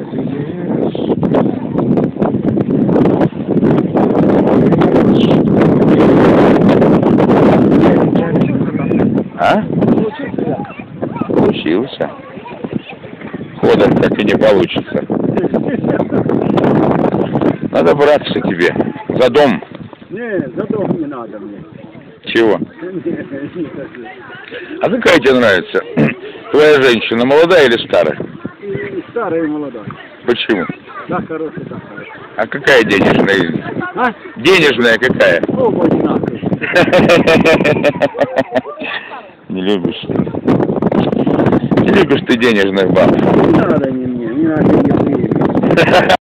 А? Получился. Ходом так и не получится. Надо браться тебе. За дом. Не, за дом не надо мне. Чего? А какая тебе нравится? Твоя женщина, молодая или старая? Старый и молодой. Почему? Да, хороший, да, хороший. А какая денежная? А? Денежная какая? Оба одинаковые. Не любишь. Не любишь ты денежных баб. Не надо они мне, не надо время.